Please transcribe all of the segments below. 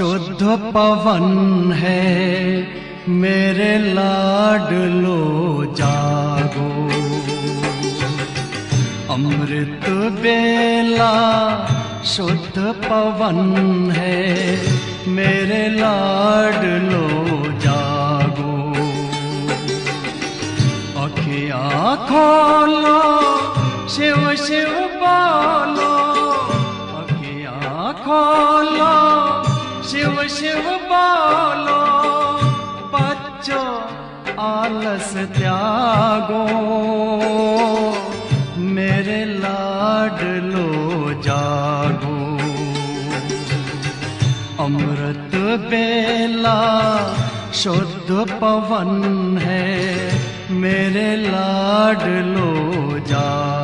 शुद्ध पवन है, मेरे लाडलो जागो। अमृत बेला शुद्ध पवन है, मेरे लाडलो जागो। अखिया खोलो शिव शिव बोलो। अखिया खोलो शिव शिव बोलो, बच्चों, आलस त्यागो। मेरे लाडलो जागो। अमृत बेला शुद्ध पवन है, मेरे लाडलो जागो।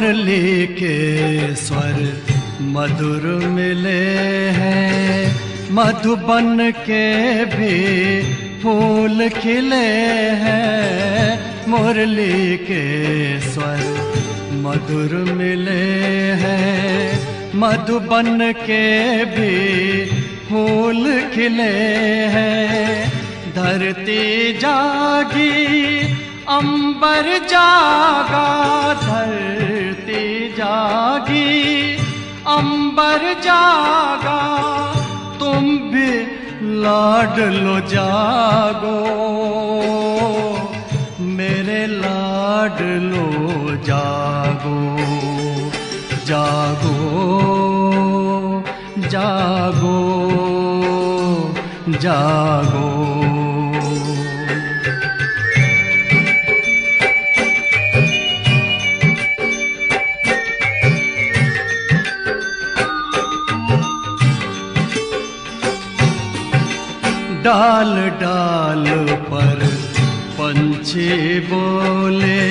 मुरली के स्वर मधुर मिले हैं। मधुबन के भी फूल खिले हैं। मुरली के स्वर मधुर मिले हैं। मधुबन के भी फूल खिले हैं। धरती जागी, अंबर जागा धरती जागी, अंबर जागा, तुम भी लाड लो जागो। मेरे लाड लो जागो जागो जागो जागो। डाल डाल पर पंछी बोले,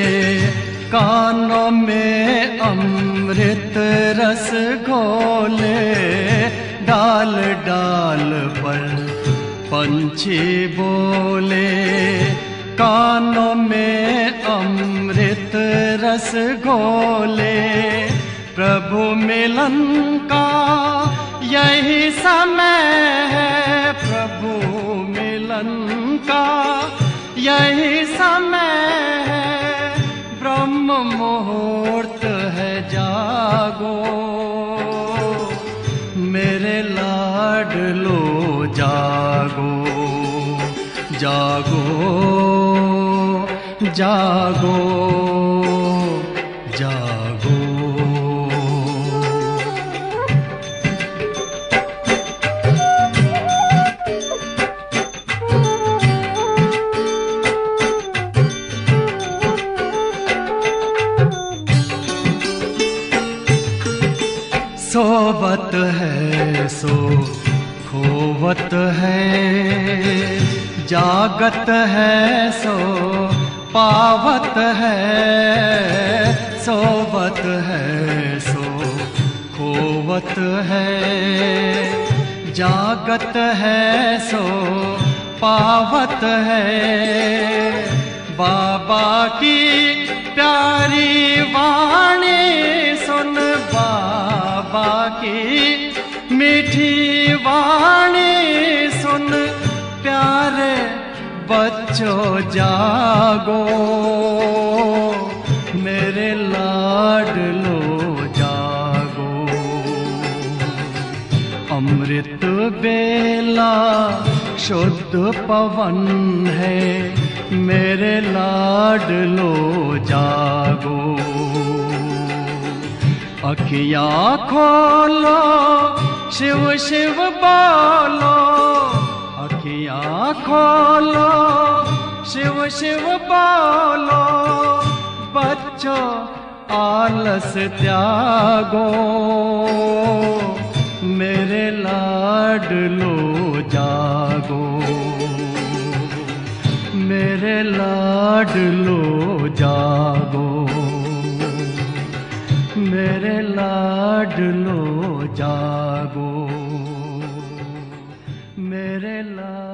कानों में अमृत रस घोले। डाल डाल पर पंछी बोले, कानों में अमृत रस घोले। प्रभु मिलन का यही समय है। मिलन का यही समय है ब्रह्म मुहूर्त है जागो। मेरे लाडलो जागो जागो। जागो जागो। जागत है सो, पावत है, सोवत है सो खोवत है। जागत है सो, पावत है, बाबा की प्यारी बच्चों, जागो। मेरे लाडलो जागो। अमृत बेला शुद्ध पवन है, मेरे लाडलो जागो। अखिया खोलो शिव शिव बोलो। अखिया खोलो शिव शिव बोलो बच्चों आलस त्यागो, मेरे लाडलो जागो, मेरे लाडलो जागो, मेरे ला लाडलो जागो। umbrella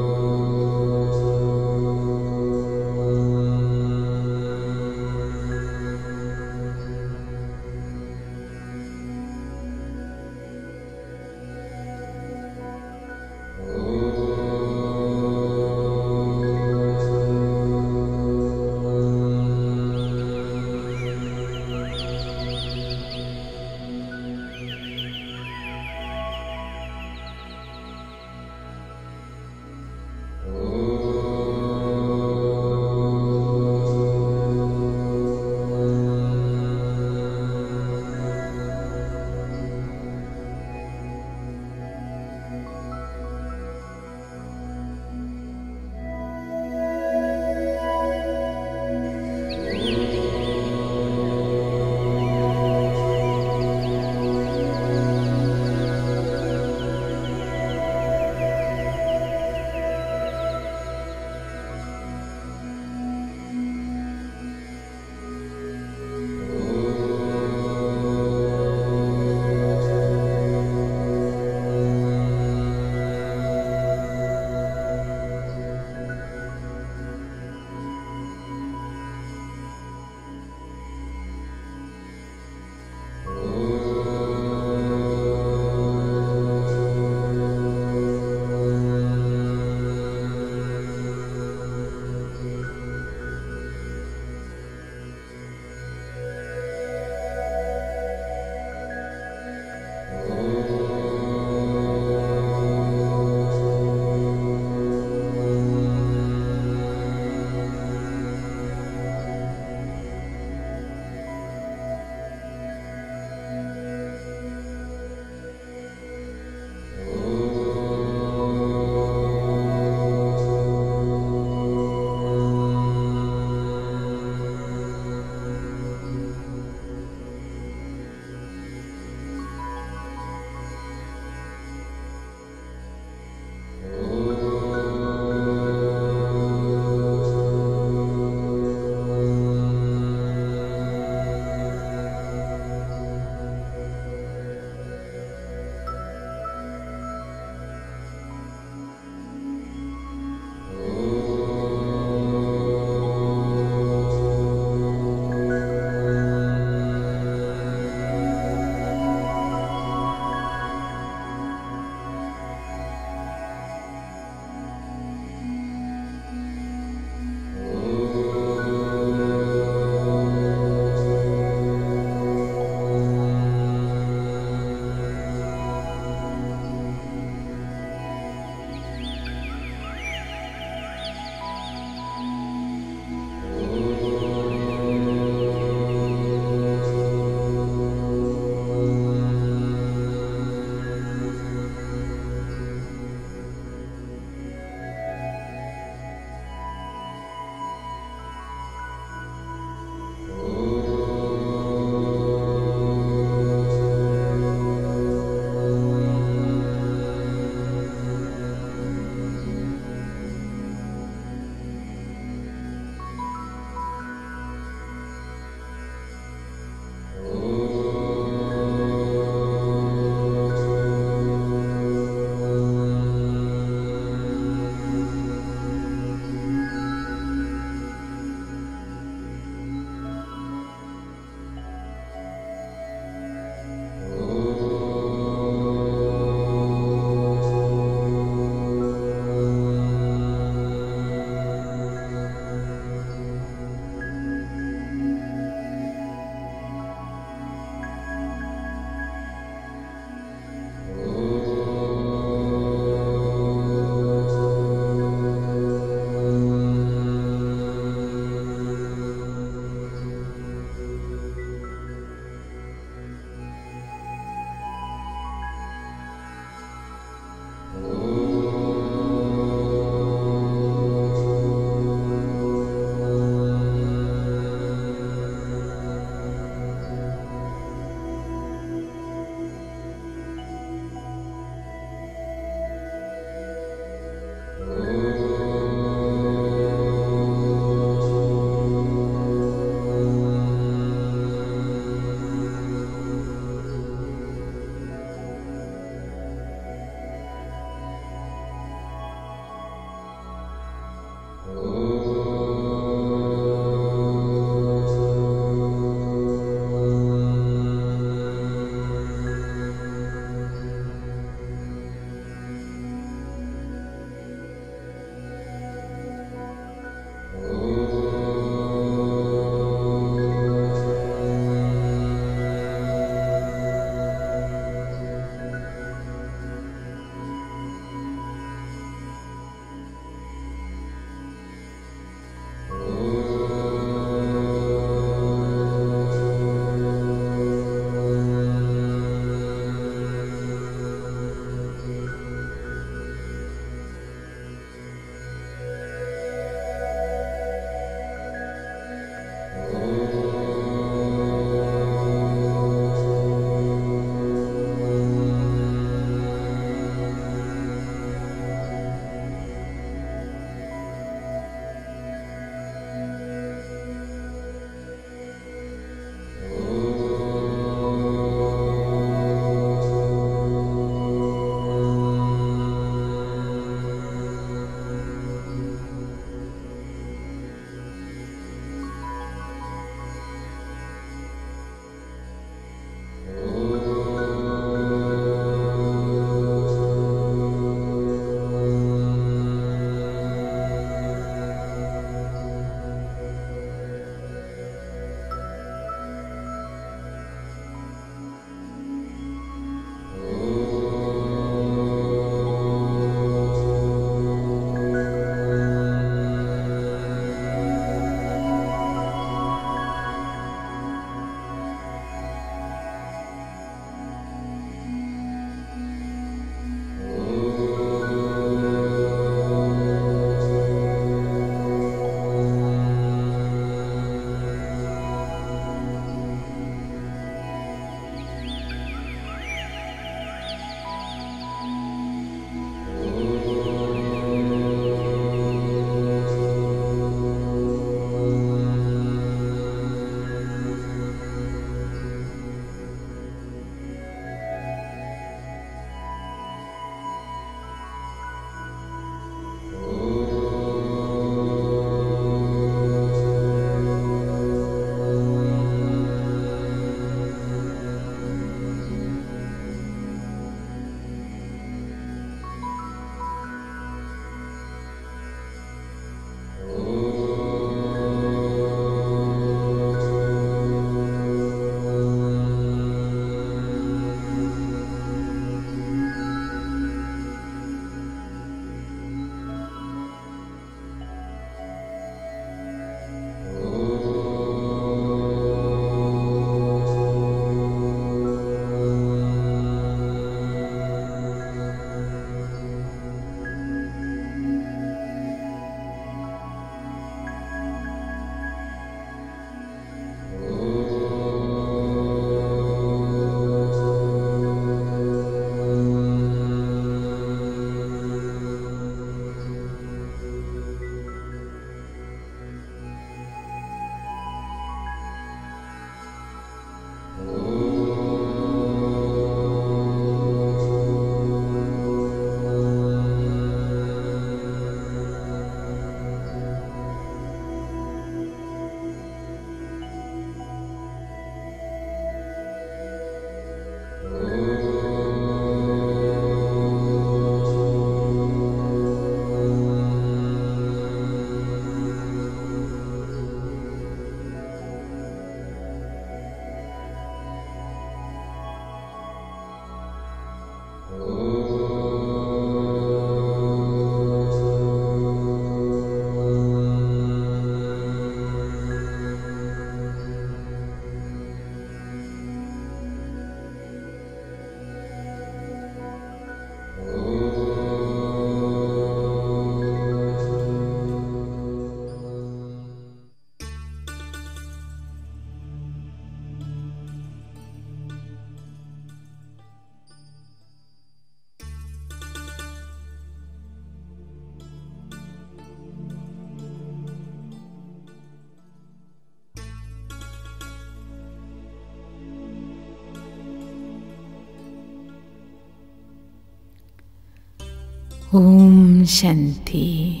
ഓം ശാന്തി.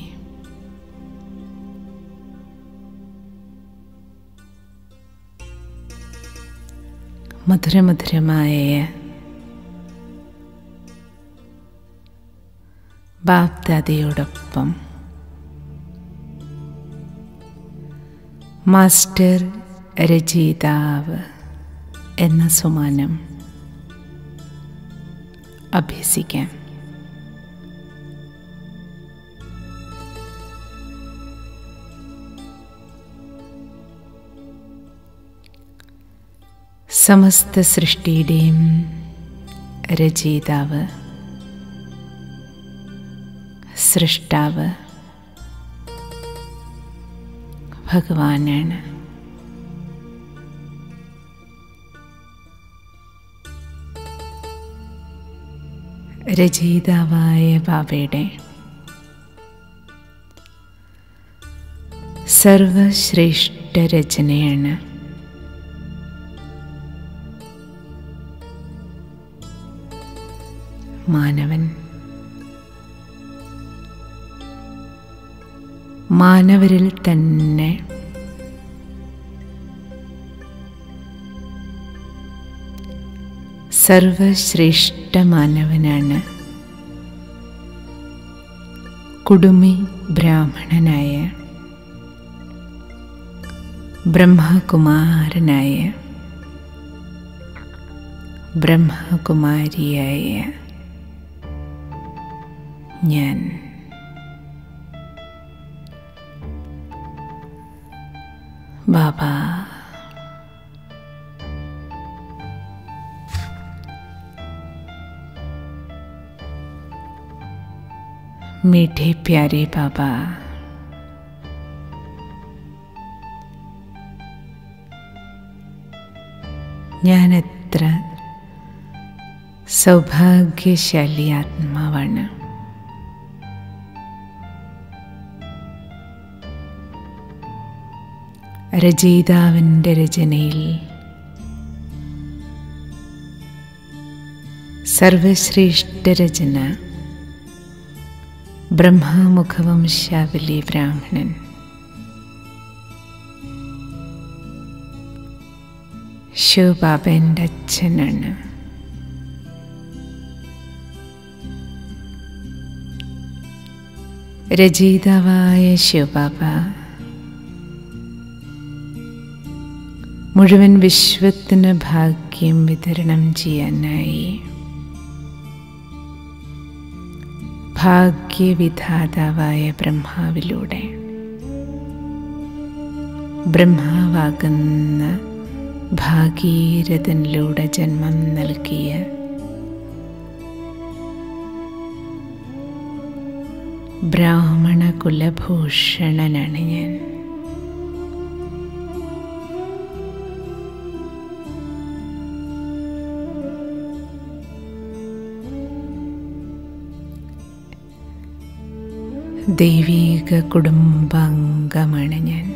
മധുരമധുരമായ ബാപ്ദാദയോടൊപ്പം മാസ്റ്റർ രചയിതാവ് എന്ന സുമാനം അഭ്യസിക്കാം. സമസ്ത സൃഷ്ടിയുടെയും രചയിതാവ് സൃഷ്ടാവ് ഭഗവാനാണ്. രചയിതാവായ ബാബയുടെ സർവശ്രേഷ്ഠ രചനയാണ് മാനവൻ. മാനവരിൽ തന്നെ സർവശ്രേഷ്ഠ മാനവനാണ് കുടുമി ബ്രാഹ്മണനായ. ബ്രഹ്മകുമാരനായ. ബ്രഹ്മകുമാരിയായ. ഞാൻ ബാബ मीठे प्यारे बाबा ഞാൻ എത്ര സൗഭാഗ്യശാലി ആത്മാവാണ് രചയിതാവിന്റെ രചനയിൽ. സർവശ്രേഷ്ഠ രചന. ബ്രഹ്മമുഖവംശാവലി ബ്രാഹ്മണൻ. ശിവബാബന്റെ അച്ഛനാണ്. രചയിതാവായ ശിവബാബ മുഴുവൻ വിശ്വത്തിന് ഭാഗ്യം വിതരണം ചെയ്യാനായി. ഭാഗ്യവിധാതാവായ ബ്രഹ്മാവിലൂടെ ബ്രഹ്മാവാകുന്ന ഭാഗീരഥനിലൂടെ ജന്മം നൽകിയ ബ്രാഹ്മണ കുലഭൂഷണനാണ് ഞാൻ. ദൈവീക കുടുംബാംഗമാണ് ഞാൻ.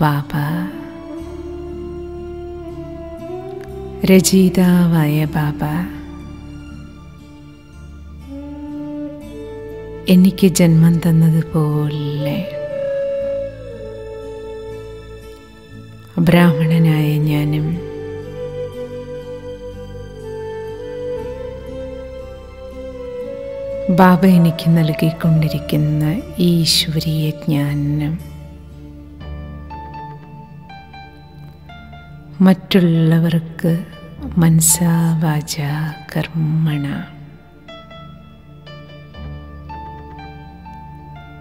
ബാബ രചയിതാവായ ബാബ എനിക്ക് ജന്മം തന്നതുപോലെ ബ്രാഹ്മണനായ ഞാനും ബാബ എനിക്ക് നൽകിക്കൊണ്ടിരിക്കുന്ന ഈശ്വരീയ ജ്ഞാനം മറ്റുള്ളവർക്ക് മനസാവാച കർമ്മണ.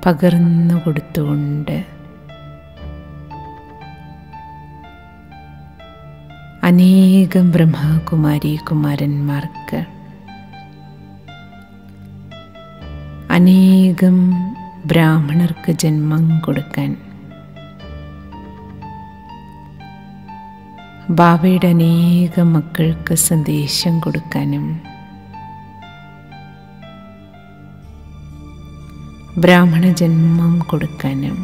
പകർന്നു കൊടുത്തുകൊണ്ട് അനേകം ബ്രഹ്മകുമാരി കുമാരന്മാർക്ക് അനേകം ബ്രാഹ്മണർക്ക് ജന്മം കൊടുക്കാൻ. ബാബയുടെ അനേകം മക്കൾക്ക് സന്ദേശം കൊടുക്കാനും ബ്രാഹ്മണ ജന്മം കൊടുക്കാനും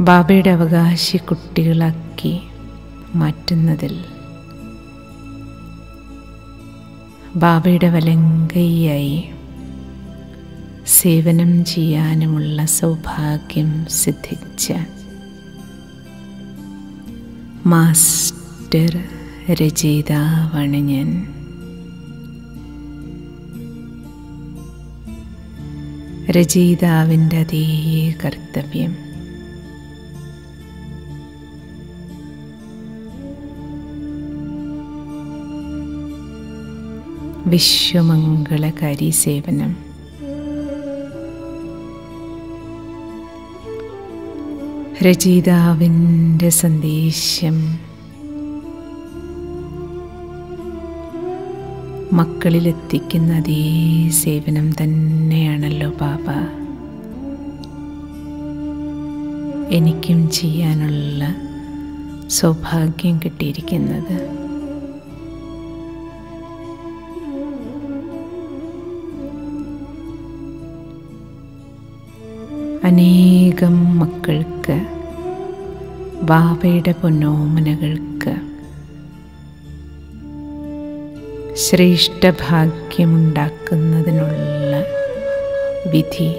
ബാബയുടെ അവകാശി കുട്ടികളാക്കി മാറ്റുന്നതിൽ ബാബയുടെ വലങ്കയായി. സേവനം ചെയ്യാനുമുള്ള സൗഭാഗ്യം സിദ്ധിച്ച മാസ്റ്റർ രചയിതാവാണ് ഞാൻ. രചയിതാവിന്റെ അതേ കർത്തവ്യം. വിശ്വമംഗളകാരി സേവനം. രചയിതാവിന്റെ സന്ദേശം. മക്കളിലെത്തിക്കുന്ന അതേ സേവനം തന്നെയാണല്ലോ പാപ്പ എനിക്കും ചെയ്യാനുള്ള സൗഭാഗ്യം കിട്ടിയിരിക്കുന്നത്. അനേകം മക്കൾക്ക് ബാബയുടെ പൊന്നോമനകൾക്ക് ശ്രേഷ്ഠഭാഗ്യമുണ്ടാക്കുന്നതിനുള്ള വിധി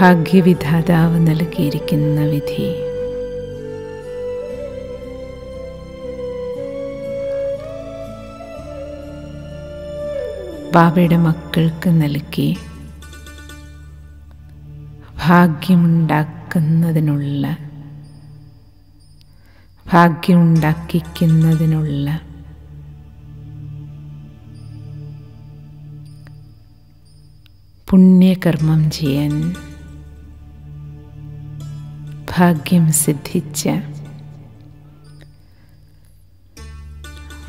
ഭാഗ്യവിധാതാവ് നൽകിയിരിക്കുന്ന വിധി. ബാബയുടെ മക്കൾക്ക് നൽകി ഭാഗ്യമുണ്ടാക്കുന്നതിനുള്ള ഭാഗ്യമുണ്ടാക്കിക്കുന്നതിനുള്ള. പുണ്യകർമ്മം ചെയ്യാൻ ഭാഗ്യം സിദ്ധിച്ച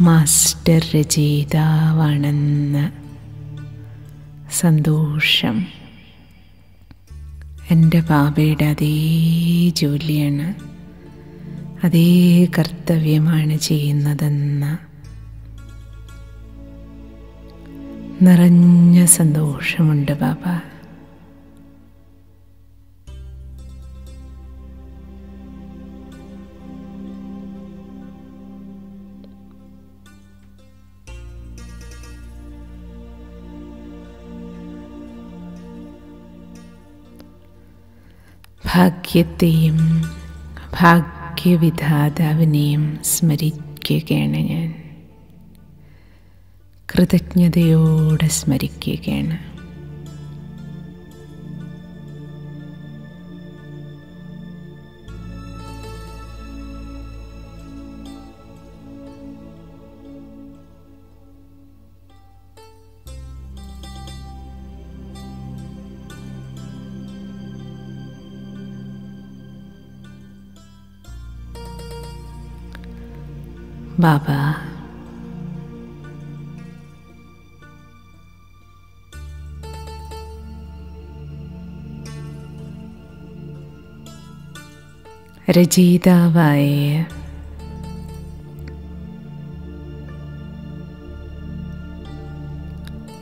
മാസ്റ്റർ രചയിതാവാണെന്ന സന്തോഷം. എന്റെ ബാബയുടെ അതേ ജോലിയാണ് അതേ കർത്തവ്യമാണ് ചെയ്യുന്നതെന്ന നിറഞ്ഞ സന്തോഷമുണ്ട് ബാബ ഭാഗ്യത്തെയും ഭാഗ്യവിധാതാവിനെയും സ്മരിക്കുകയാണ് ഞാൻ. കൃതജ്ഞതയോടെ സ്മരിക്കുകയാണ്. ബാബ രചയിതാവായ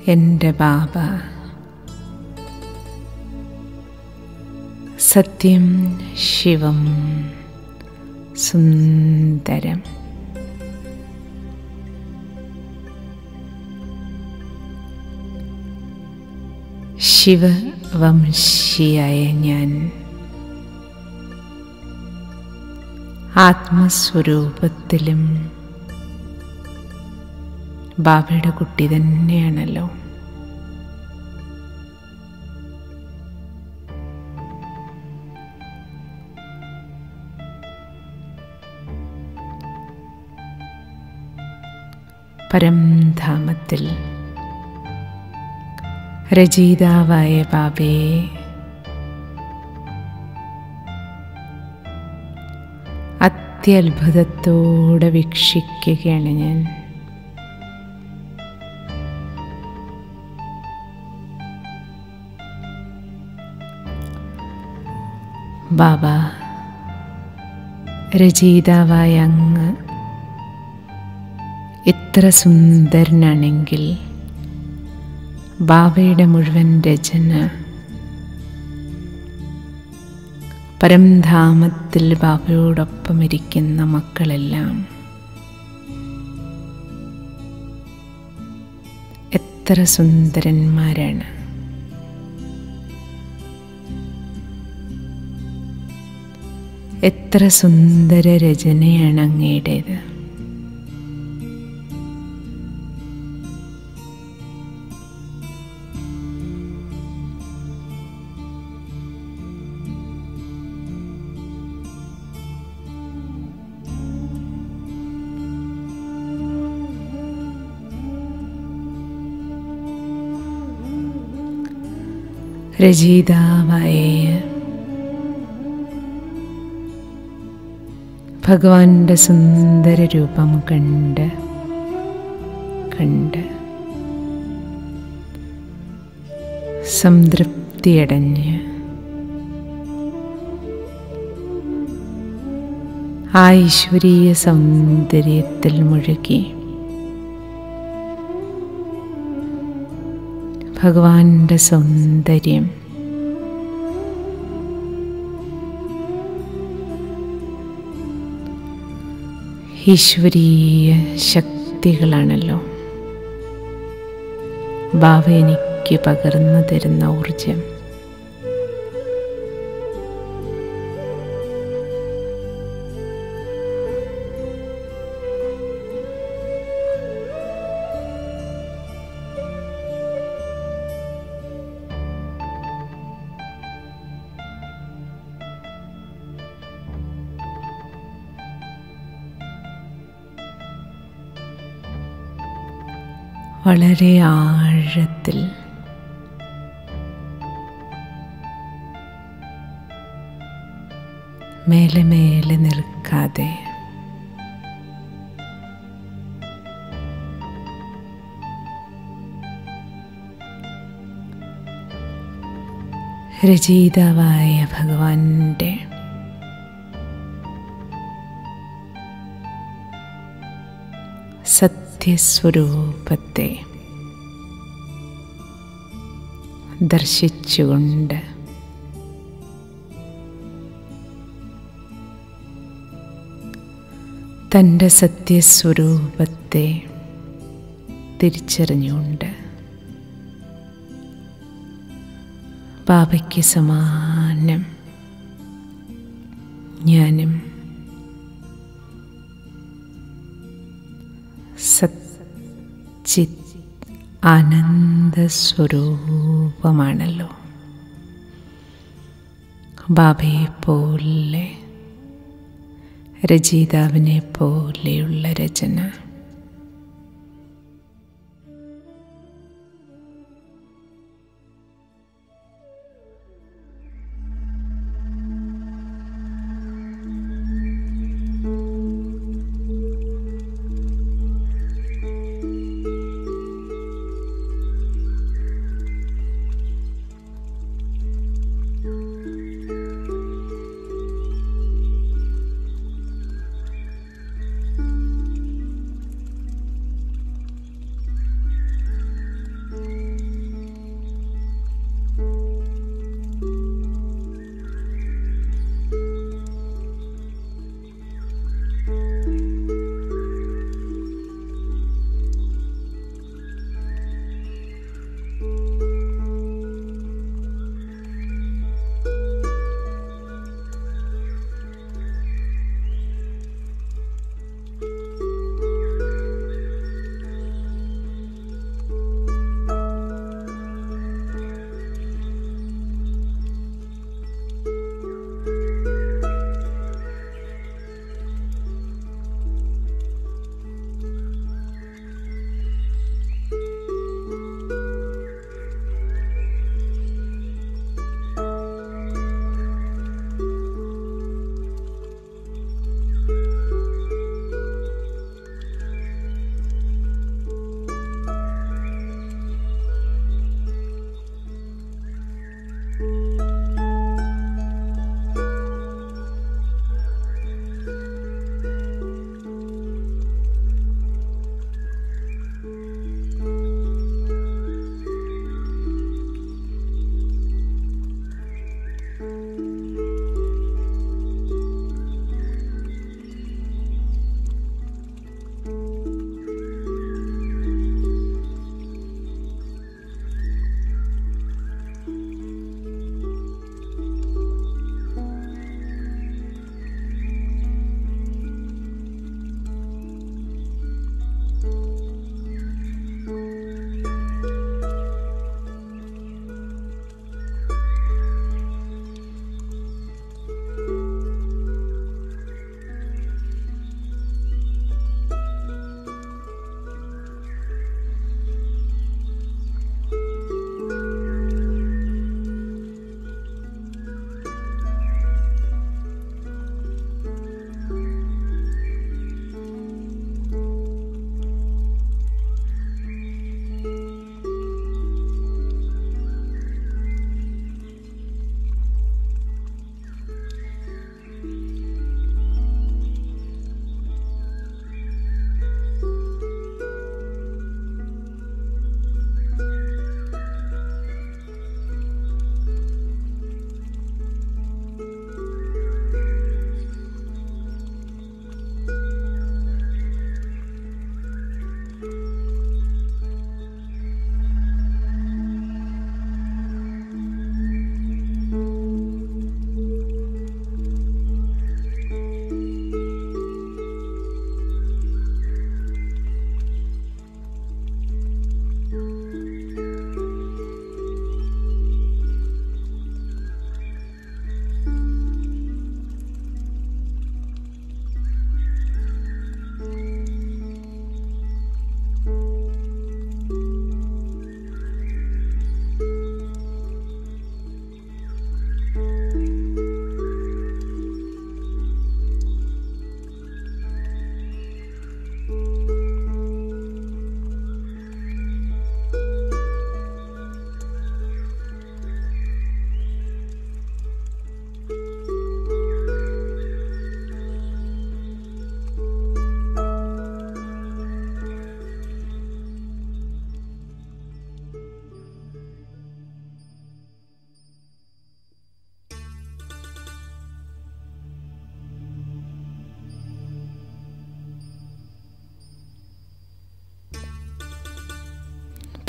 എന്റെ ബാബ. സത്യം ശിവം സുന്ദരം. ശിവവംശിയായ ഞാൻ. ആത്മസ്വരൂപത്തിലും ബാബയുടെ കുട്ടി തന്നെയാണല്ലോ. പരംധാമത്തിൽ രചയിതാവായ ബാബേ. അത്യത്ഭുതത്തോടെ വീക്ഷിക്കുകയാണ് ഞാൻ. ബാബ രചയിതാവായ അങ്ങ് എത്ര സുന്ദരനാണെങ്കിൽ ബാബയുടെ മുഴുവൻ രചന. പരംധാമത്തിൽ ബാബയോടൊപ്പം ഇരിക്കുന്ന മക്കളെല്ലാം എത്ര സുന്ദരന്മാരാണ്. എത്ര സുന്ദര രചനയാണ് അങ്ങയുടേത്. രചയിതാവായ ഭഗവാന്റെ സുന്ദര രൂപം കണ്ട് കണ്ട് സംതൃപ്തിയടഞ്ഞ് ആ ഈശ്വരീയ സൗന്ദര്യത്തിൽ മുഴുകി ഭഗവാന്റെ സൗന്ദര്യം. ഈശ്വരീയ ശക്തികളാണല്ലോ ബാവ എനിക്ക് പകർന്നു തരുന്ന ഊർജം വളരെ ആഴത്തിൽ. മേലെ മേലെ നിൽക്കാതെ. രചയിതാവായ ഭഗവാന്റെ സത്യസ്വരൂപത്തെ ദർശിച്ചുകൊണ്ട് തന്റെ സത്യസ്വരൂപത്തെ തിരിച്ചറിഞ്ഞുകൊണ്ട് പാപയ്ക്ക് സമാനം ഞാനും ആനന്ദസ്വരൂപമാണല്ലോ. ബാബയെ പോലെ രചയിതാവിനെ പോലെയുള്ള രചന.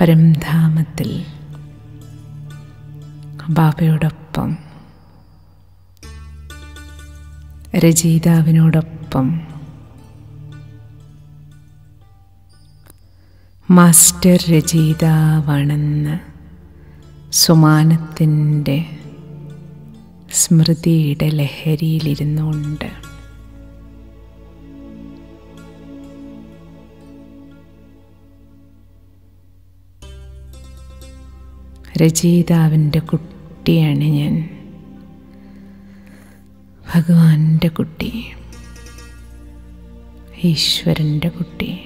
പരംധാമത്തിൽ ബാബയോടൊപ്പം രചയിതാവിനോടൊപ്പം മാസ്റ്റർ രചയിതാവാണെന്ന് സുമാനത്തിന്റെ സ്മൃതിയുടെ ലഹരിയിലിരുന്നുകൊണ്ട് രചയിതാവിന്റെ കുട്ടിയാണ് ഞാൻ. ഭഗവാന്റെ കുട്ടി. ഈശ്വരന്റെ കുട്ടി.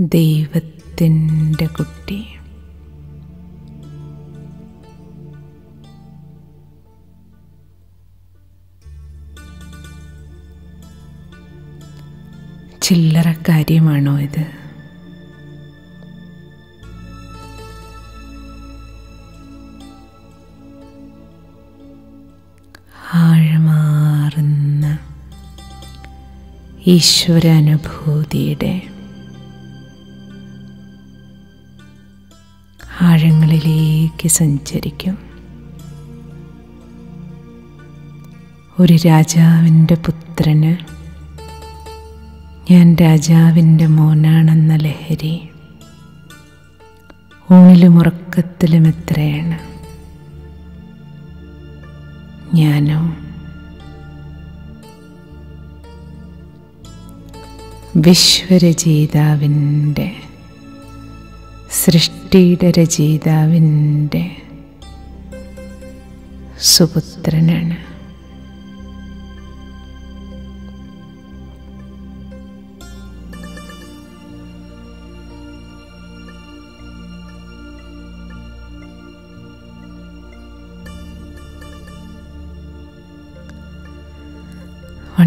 ദൈവത്തിന്റെ കുട്ടി. ചില്ലറ കാര്യമാണോ ഇത്? ആഴമാറുന്ന ഈശ്വരാനുഭൂതിയുടെ ആഴങ്ങളിലേക്ക് സഞ്ചരിക്കും. ഒരു രാജാവിന്റെ പുത്രന് ഞാൻ രാജാവിന്റെ മോനാണെന്ന ലഹരി ഊണിലും ഉറക്കത്തിലും എത്രയാണ്? ഞാനോ. വിശ്വരചയിതാവിന്റെ സൃഷ്ടിയുടെ രചയിതാവിന്റെ സുപുത്രനാണ്.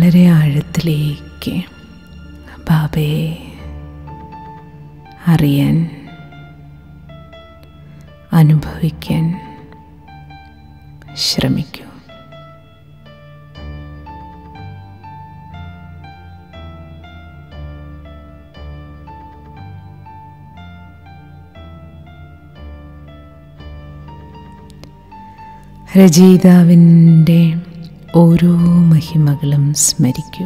വളരെ ആഴത്തിലേക്ക് ബാബയെ അറിയാൻ അനുഭവിക്കാൻ ശ്രമിക്കൂ. രചയിതാവിന്റെ ഓരോ മഹിമകളും സ്മരിക്കൂ.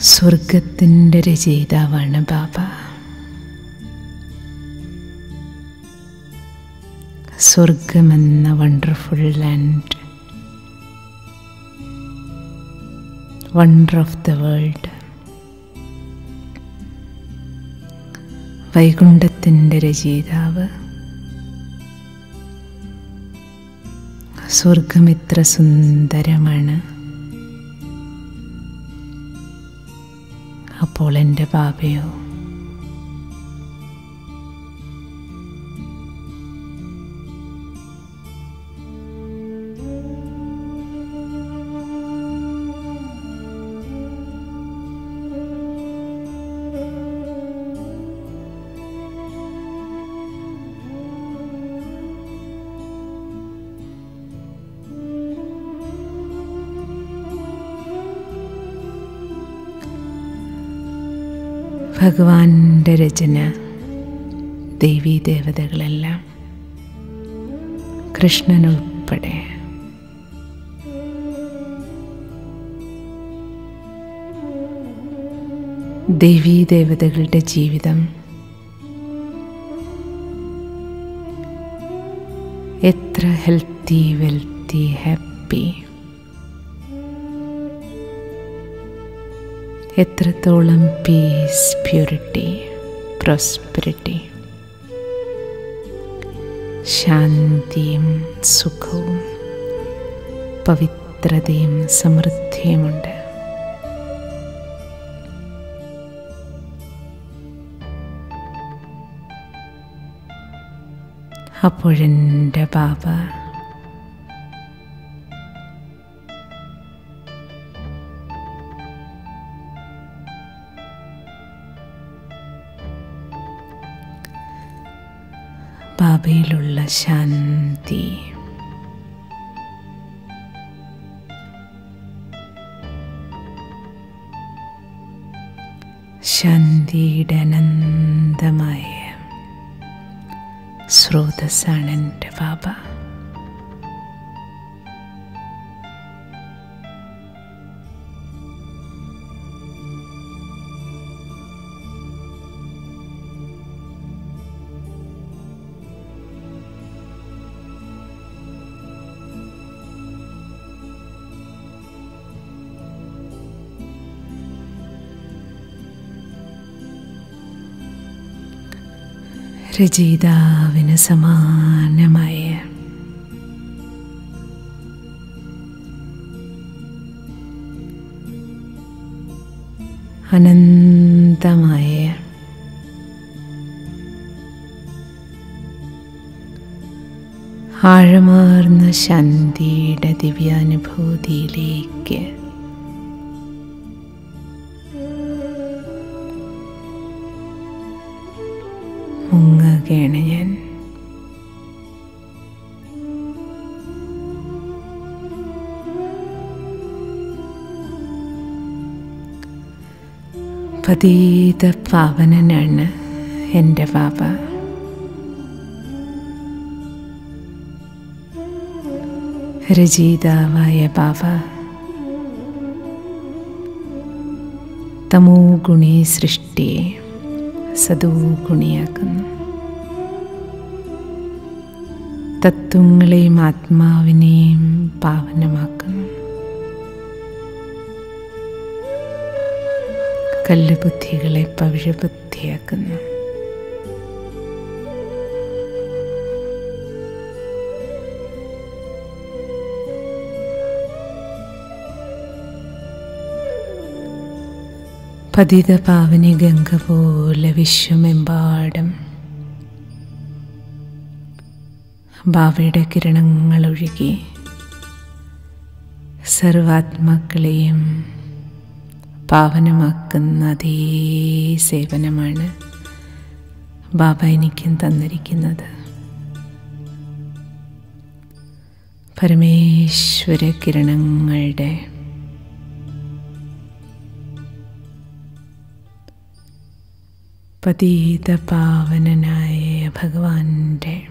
സ്വർഗത്തിന്റെ രചയിതാവാണ് Baba. സ്വർഗമെന്ന wonderful land wonder of the world വൈകുണ്ഠത്തിന്റെ രചയിതാവ്. സ്വർഗം ഇത്ര സുന്ദരമാണ്. അപ്പോൾ എന്റെ ബാബയോ ഭഗവാന്റെ രചന ദേവീ ദേവതകളെല്ലാം. കൃഷ്ണനുൾപ്പെടെ. ദേവീ ദേവതകളുടെ ജീവിതം എത്ര ഹെൽത്തി വെൽത്തി ഹാപ്പി എത്രത്തോളം പീസ് പ്യൂരിറ്റി പ്രോസ്പെരിറ്റി ശാന്തിയും സുഖവും പവിത്രതയും സമൃദ്ധിയുമുണ്ട്. അപ്പോഴെന്റെ ബാബ രചയിതാവിന് സമാനമായ. അനന്തമായ. ആഴമാർന്ന ശാന്തിയുടെ ദിവ്യാനുഭൂതിയിലേക്ക് മുങ്ങുകയാണ് ഞാൻ. പതീത പാവനനാണ് എന്റെ ബാബ രചയിതാവായ ബാബ തമോ ഗുണി സൃഷ്ടിയെ സദോ ഗുണിയാക്കുന്നു. തത്വങ്ങളെയും ആത്മാവിനെയും പാവനമാക്കുന്നു. കല്ലുബുദ്ധികളെ പവിഴബുദ്ധിയാക്കുന്നു. പതിത പാവനി ഗംഗ പോലെ വിശ്വമെമ്പാടും ബാവയുടെ കിരണങ്ങൾ ഒഴുകി. സർവാത്മാക്കളെയും പാവനമാക്കുന്ന അതേ സേവനമാണ് ബാബ എനിക്കും തന്നിരിക്കുന്നത്. പരമേശ്വര കിരണങ്ങളുടെ പതീത പാവനനായ ഭഗവാന്റെ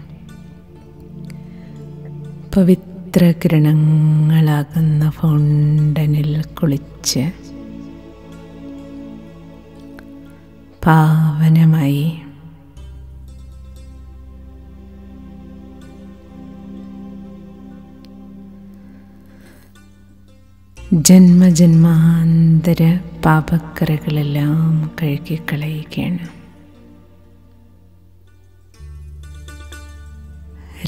പവിത്ര കിരണങ്ങളാകുന്ന ഫൗണ്ടനിൽ കുളിച്ച് പാവനമായി ജന്മജന്മാന്തര പാപക്കറകളെല്ലാം കഴുകിക്കളയുകയാണ്.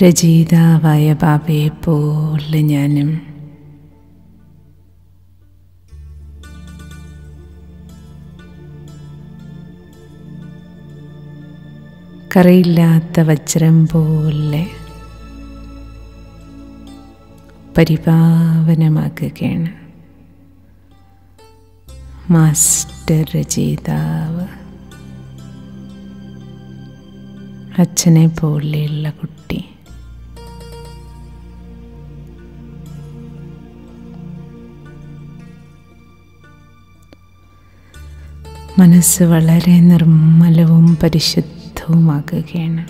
രചയിതാവായ ബാബയെ പോലെ ഞാനും. കറയില്ലാത്ത വജ്രം പോലെ പരിപാവനമാക്കുകയാണ് മാസ്റ്റർ രചയിതാവ്. അച്ഛനെ പോലെയുള്ള കുട്ടി മനസ്സ് വളരെ നിർമ്മലവും പരിശുദ്ധവുമാക്കുകയാണ്.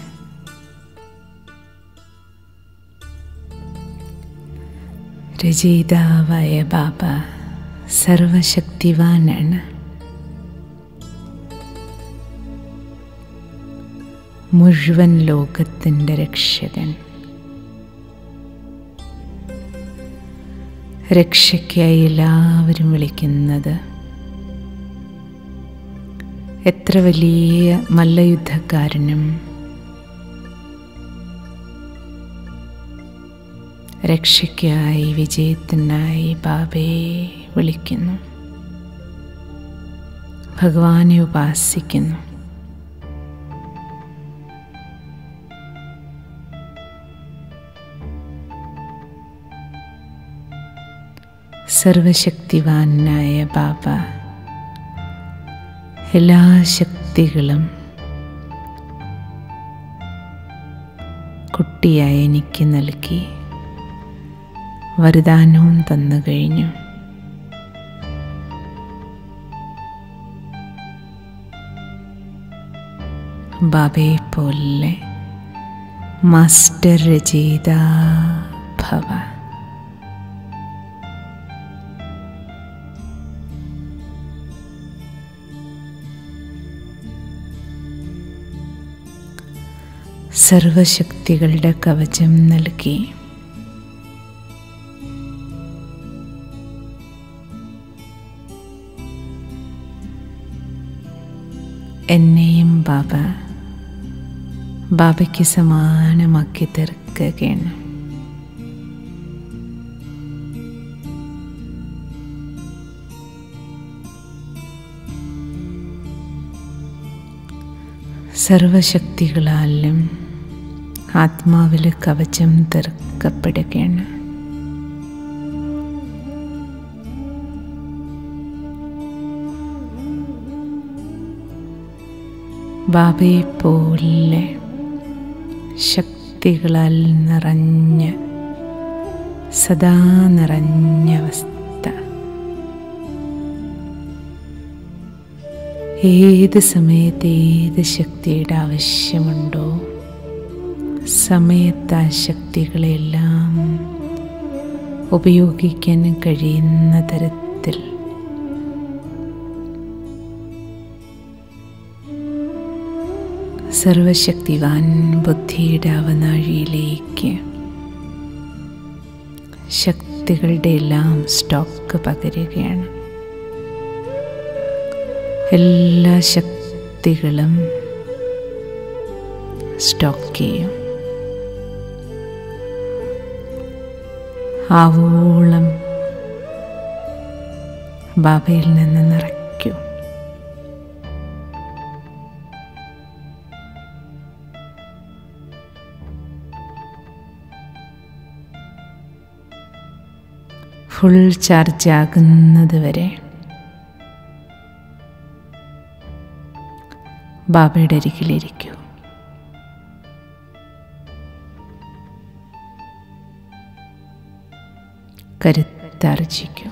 രചയിതാവായ ബാബ സർവശക്തിവാനാണ്. മുഴുവൻ ലോകത്തിന്റെ രക്ഷകൻ. രക്ഷയ്ക്കായി എല്ലാവരും വിളിക്കുന്നത് എത്ര വലിയ മല്ലയുദ്ധക്കാരനും രക്ഷയ്ക്കായി വിജയത്തിനായി ബാബയെ വിളിക്കുന്നു. ഭഗവാനെ ഉപാസിക്കുന്നു. സർവശക്തിവാനായ ബാബ എല്ലാ ശക്തികളും കുട്ടിയായി എനിക്ക് നൽകി വരദാനവും തന്നു കഴിഞ്ഞു. ബാബയെ പോലെ മാസ്റ്റർ രചയിത ഭവ സർവശക്തികളുടെ കവചം നൽകി. എന്നെയും ബാബ ബാബയ്ക്ക് സമാനമാക്കി തീർക്കുകയാണ്. സർവശക്തികളാലും ആത്മാവിൽ കവചം തീർക്കപ്പെടുകയാണ്. ബാബയെ പോലെ ശക്തികളാൽ നിറഞ്ഞ സദാ നിറഞ്ഞ അവസ്ഥ. ഏത് സമയത്ത് ഏത് ശക്തിയുടെ ആവശ്യമുണ്ടോ സമയത്ത് ആ ശക്തികളെല്ലാം ഉപയോഗിക്കാൻ കഴിയുന്ന തരത്തിൽ. സർവശക്തിവാൻ ബുദ്ധിയുടെ അവനാഴിയിലേക്ക് ശക്തികളുടെ എല്ലാം സ്റ്റോക്ക് പകരുകയാണ്. എല്ലാ ശക്തികളും സ്റ്റോക്ക് ചെയ്യും. ആവോളം. ബാബയിൽ നിന്ന് നിറയ്ക്കും. ഫുൾ ചാർജ് ആകുന്നത് വരെ ബാബയുടെ അരികിലിരിക്കൂ. കരുത്താർജിക്കൂ.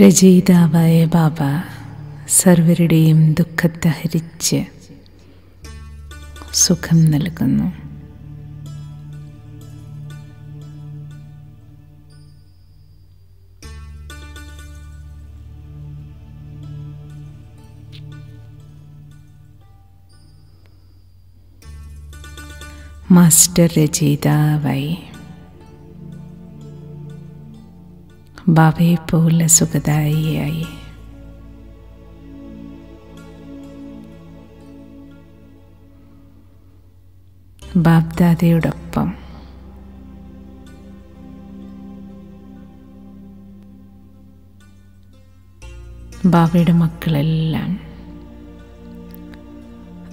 രചയിതാവായ ബാബ സർവരുടെയും ദുഃഖത്തെ ഹരിച്ച് സുഖം നൽകുന്നു. മാസ്റ്റർ രചയിതാവായി ബാബയെ പോലെ സുഖദായിയായി ബാബ്ദാദയോടൊപ്പം ബാബയുടെ മക്കളെല്ലാം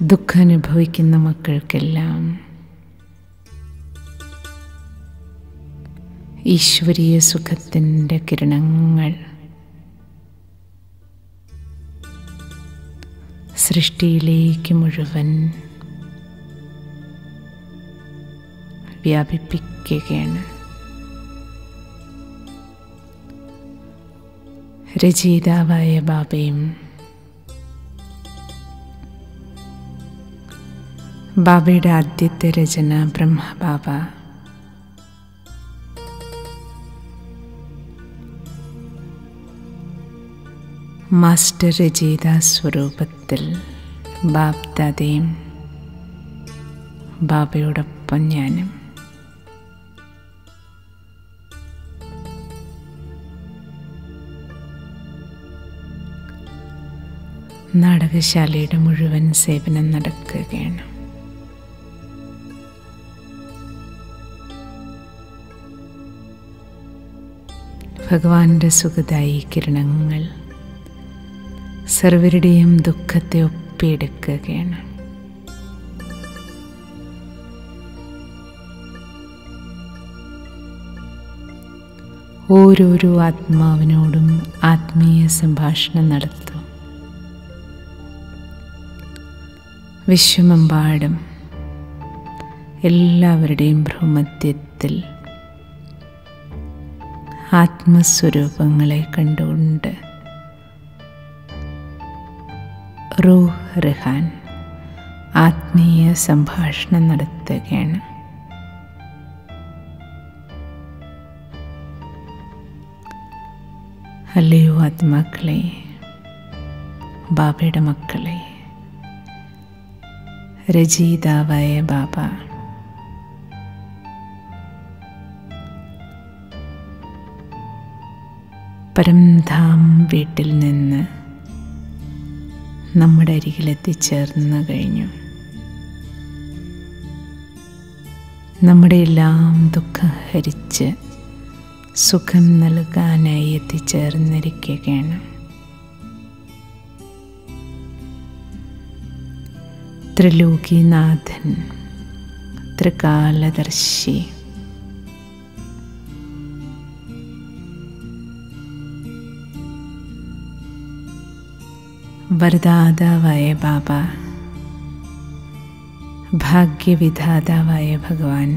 ദുഃഖം അനുഭവിക്കുന്ന മക്കൾക്കെല്ലാം ഈശ്വരീയ സുഖത്തിന്റെ കിരണങ്ങൾ. സൃഷ്ടിയിലേക്ക് മുഴുവൻ വ്യാപിപ്പിക്കുകയാണ്. രചയിതാവായ ബാബയും ബാബയുടെ ആദ്യത്തെ രചന ബ്രഹ്മബാബ മാസ്റ്റർ രചയിത സ്വരൂപത്തിൽ ബാബ്ദാദയും ബാബയോടൊപ്പം ഞാനും. നാടകശാലയുടെ മുഴുവൻ സേവനം നടക്കുകയാണ്. ഭഗവാന്റെ സുഖദായി കിരണങ്ങൾ സർവരുടെയും ദുഃഖത്തെ ഒപ്പിയെടുക്കുകയാണ്. ഓരോരോ ആത്മാവിനോടും ആത്മീയ സംഭാഷണം നടത്തും. വിശ്വമെമ്പാടും എല്ലാവരുടെയും ബ്രഹ്മത്യത്തിൽ ആത്മസ്വരൂപങ്ങളെ കണ്ടുകൊണ്ട് റൂഹ് റഹാൻ ആത്മീയ സംഭാഷണം നടത്തുകയാണ്. അല്ലയോ ആത്മാക്കളെ ബാബയുടെ മക്കളെ രചയിതാവായ ബാബ പരംധാം വീട്ടിൽ നിന്ന് നമ്മുടെ അരികിലെത്തിച്ചേർന്ന് കഴിഞ്ഞു. നമ്മുടെ എല്ലാം ദുഃഖം ഹരിച്ച് സുഖം നൽകാനായി എത്തിച്ചേർന്നിരിക്കുകയാണ്. ത്രിലോകിനാഥൻ ത്രികാലദർശി വരദാതാവായ ബാബ ഭാഗ്യവിധാതാവായ ഭഗവാൻ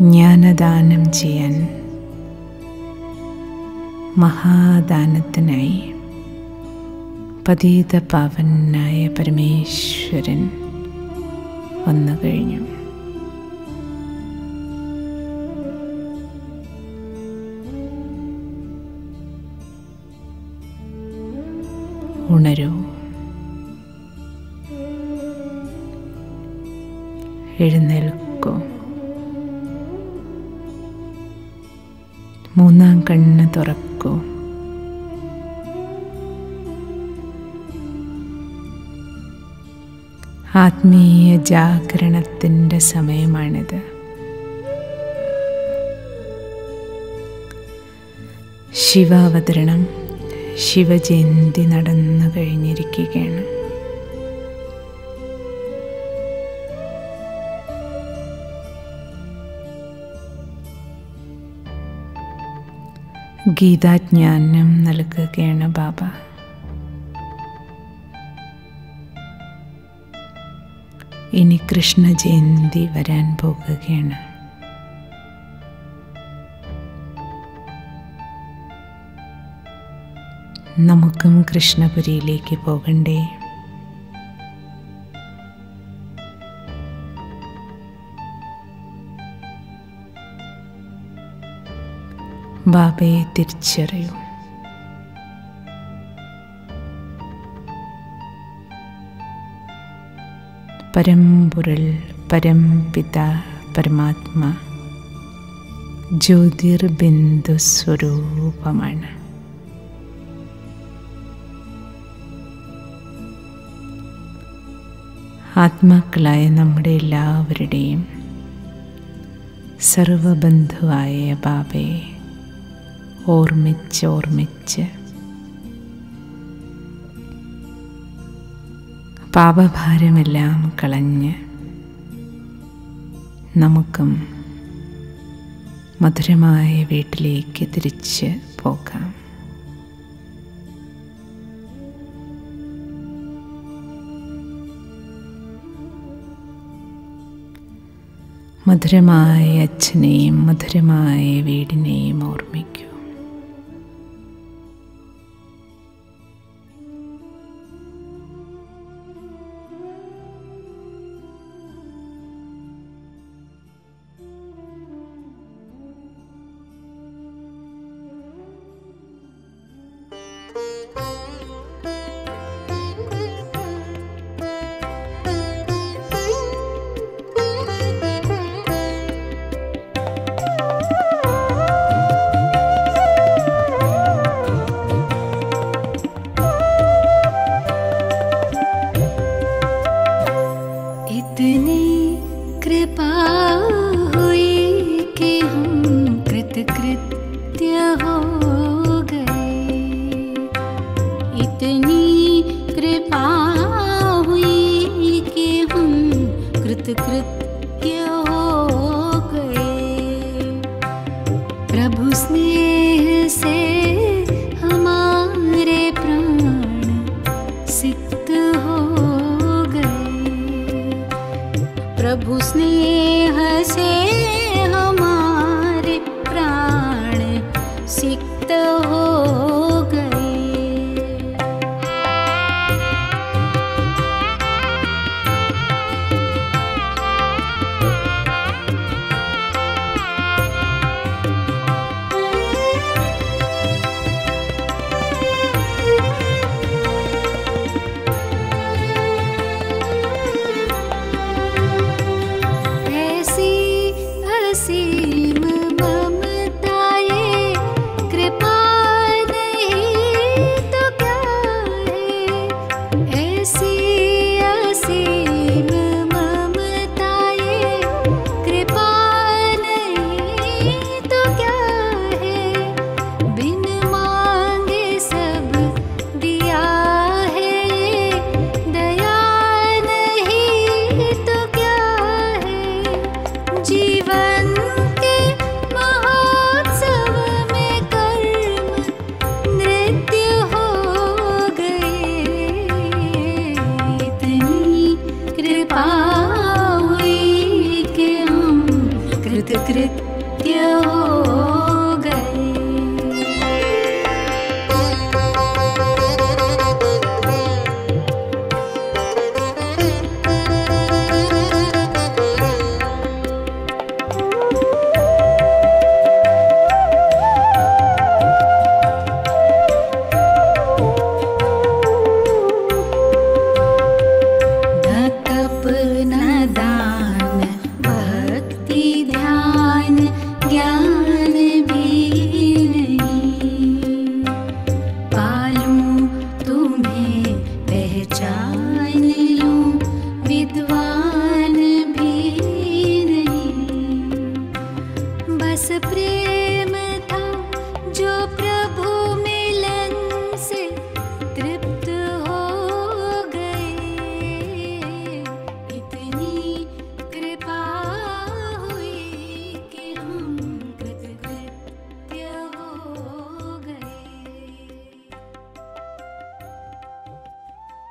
ജ്ഞാനദാനം ചെയ്യാൻ മഹാദാനത്തിനായി പതീത പാവനായ പരമേശ്വരൻ വന്നു കഴിഞ്ഞു ഉണരൂ. എഴുന്നേൽക്കൂ. മൂന്നാം കണ്ണ് തുറക്കൂ. ആത്മീയ ജാഗരണത്തിന്റെ സമയമാണിത്. ശിവാവതരണം ശിവജയന്തി നടന്നു കഴിഞ്ഞിരിക്കുകയാണ്. ഗീതാജ്ഞാനം നൽകുകയാണ് ബാബ. ഇനി കൃഷ്ണ ജയന്തി വരാൻ പോകുകയാണ്. നമുക്കും കൃഷ്ണപുരിയിലേക്ക് പോകണ്ടേ? ബാബയെ തിരിച്ചറിയൂ. പരമ്പൊരുൾ പരംപിത പരമാത്മ ജ്യോതിർബിന്ദു സ്വരൂപമാണ് ആത്മാക്കളായ നമ്മുടെ എല്ലാവരുടെയും സർവബന്ധുവായ ബാബയെ ഓർമ്മിച്ച് ഓർമ്മിച്ച്. പാപഭാരമെല്ലാം കളഞ്ഞ് നമുക്കും മധുരമായ വീട്ടിലേക്ക് തിരിച്ച് പോകാം. മധുരമായ അച്ഛനെയും മധുരമായ വീടിനെയും ഓർമ്മിക്കൂ. हो